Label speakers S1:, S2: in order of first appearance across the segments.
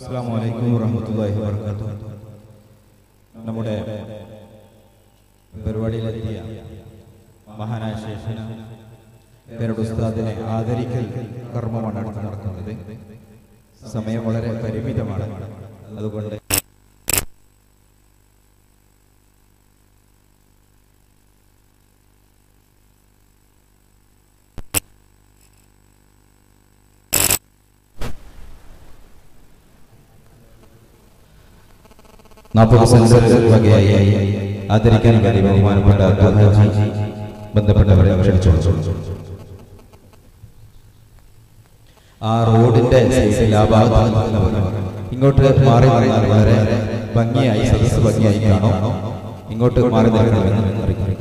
S1: അസ്സാം വലൈക്കും വറഹമത്തല്ലാഹി വർക്കാത്തു നമ്മുടെ പരിപാടിയിലെത്തിയ മഹാനായ ശേഷന പേരുടെ ഉസ്താദിനെ ആദരിക്കൽ കർമ്മമാണ് അടുത്ത് സമയം വളരെ പരിമിതമാണ്. അതുകൊണ്ട് നാൽപ്പത് സെൻസർ വകയായി ആദരിക്കാൻ വേണ്ടി ബഹുമാനപ്പെട്ട അബ്ദുൽഹാജി ബന്ധപ്പെട്ടവരെ ക്ഷണിച്ചു ആ റോഡിന്റെ സൈഡിൽ ആ ഭാഗത്ത് നിൽക്കുന്നവർ ഇങ്ങോട്ട് മാറി നിന്നാൽ വളരെ ഭംഗിയായി സദസ് ഭംഗിയായി കാണും ഇങ്ങോട്ട് മാറി നിൽക്കണമെന്ന് അറിയിക്കുന്നു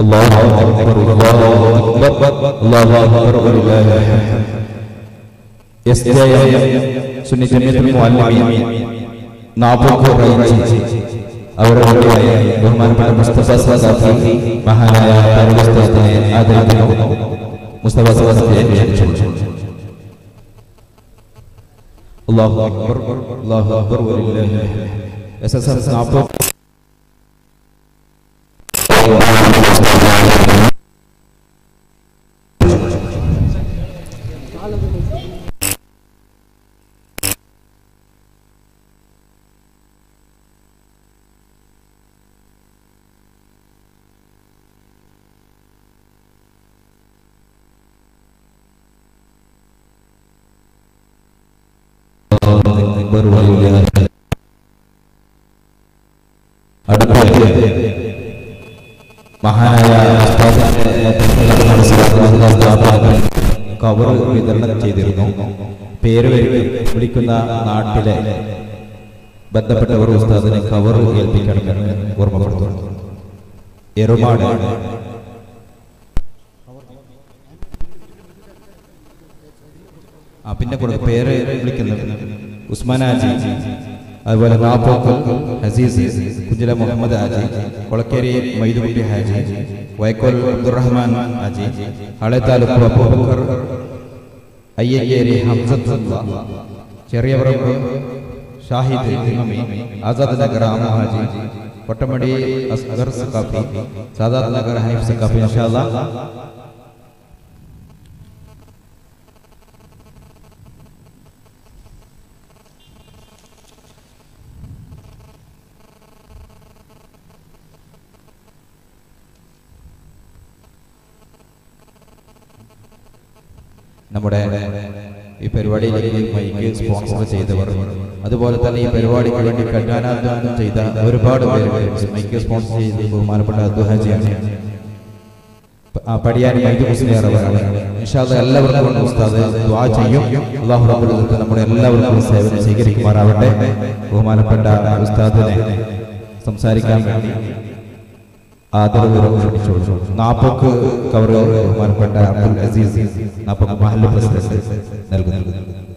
S1: الله أكبر الله أكبر الله أكبر ولله الحمد एस जे सुनी जमीत मुअल्लिमीन नापों को रही जी और हमारे मेहमान पर मुस्तफ़ा सलाफी महानाया परवस्तत है आदर को मुस्तफ़ा सलाफी के छोड़ अल्लाह अकबर अल्लाह अकबर वलिल्लाह ऐसा सब नापों അക്ബർ വലില്ലാഹി അടുത്ത മഹാനായ കവർ വിതരണം ചെയ്തിരുന്നു. പേര് വിളിക്കുന്ന നാട്ടിലെ ബന്ധപ്പെട്ടവർ ഉസ്താദിനെ കവർ ഏൽപ്പിക്കണമെന്ന് ഓർമ്മപ്പെടുത്തുന്നു എറുമാട് ആ പിന്നെ കൂടെ പേര് വിളിക്കുന്നത് ഉസ്മാൻ ആജി അതുപോലെ നാപ്പോക്കൽ ഹസീസ് കുഞ്ചില മുഹമ്മദ് ആജി കൊളക്കേരി മൈദുകുട്ടി ഹാജി വൈക്കോൽ അബ്ദുറഹ്മാൻ ആജി ഹളെ താലൂക്ക് അബൂബക്കർ അയ്യയ്യേരി ഹംസത്തുള്ള ചെറിയവറമ്പ് ഷാഹിദ് ആസാദ് നഗർ ഹാജി കൊട്ടമടി അസ്ഗർ സക്കാഫി സാദാത് നഗർ ഹനീഫ് സക്കാഫി ഇൻഷാല്ലാ നമ്മുടെ ഈ പരിപാടിയിലേക്ക് മൈക്ക് സ്പോൺസർ ചെയ്തവർ. അതുപോലെ തന്നെ ഈ പരിപാടിക്ക് വേണ്ടി കഠിനാധ്വാനം ചെയ്ത ഒരുപാട് പേര് മൈക്ക് സ്പോൺസർ ചെയ്ത് ബഹുമാനപ്പെട്ട ആ പടിയാൻ മൈക്ക് ഇൻഷാല്ല എല്ലാവർക്കും ഉസ്താദ്. ദ്വാ ചെയ്യും. അള്ളാഹു റബ്ബുൽ ഇസ്സത്ത് നമ്മുടെ എല്ലാവർക്കും സേവനം സ്വീകരിക്കുമാറാവട്ടെ. ബഹുമാനപ്പെട്ട ഉസ്താദിനെ സംസാരിക്കാൻ വേണ്ടി ആദരവ് അബ്ദുൽ അസീസ് പ്രസിഡന്റ് നൽകുന്നു.